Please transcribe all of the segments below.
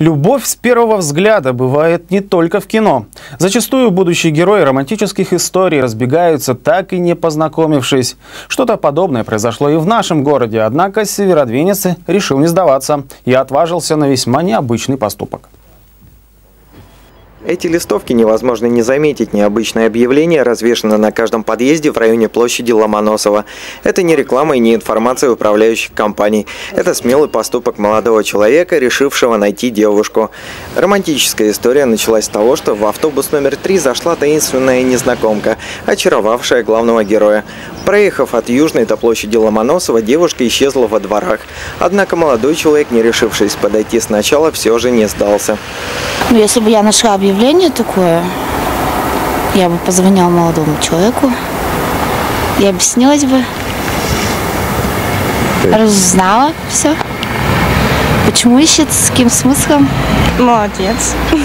Любовь с первого взгляда бывает не только в кино. Зачастую будущие герои романтических историй разбегаются, так и не познакомившись. Что-то подобное произошло и в нашем городе, однако северодвинец решил не сдаваться и отважился на весьма необычный поступок. Эти листовки невозможно не заметить. Необычное объявление развешено на каждом подъезде в районе площади Ломоносова. Это не реклама и не информация управляющих компаний. Это смелый поступок молодого человека, решившего найти девушку. Романтическая история началась с того, что в автобус номер три зашла таинственная незнакомка, очаровавшая главного героя. Проехав от Южной до площади Ломоносова, девушка исчезла во дворах. Однако молодой человек, не решившись подойти сначала, все же не сдался. Ну, если бы я нашла объявление такое, я бы позвонила молодому человеку и объяснилась бы, разузнала все. Почему ищет, с каким смыслом? Молодец.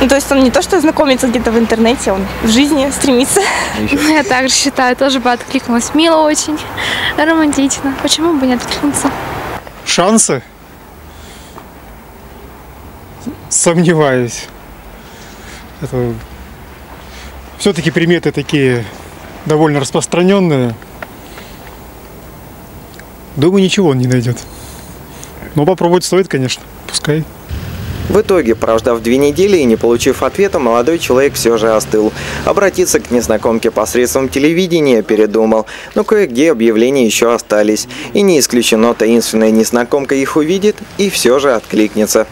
Ну, то есть он не то, что знакомится где-то в интернете, он в жизни стремится. Я также считаю, тоже бы откликнулась. Мило очень, романтично. Почему бы не откликнуться? Шансы? Сомневаюсь. Это все-таки приметы такие довольно распространенные. Думаю, ничего он не найдет. Но попробовать стоит, конечно. Пускай. В итоге, прождав две недели и не получив ответа, молодой человек все же остыл. Обратиться к незнакомке посредством телевидения передумал, но кое-где объявления еще остались. И не исключено, таинственная незнакомка их увидит и все же откликнется.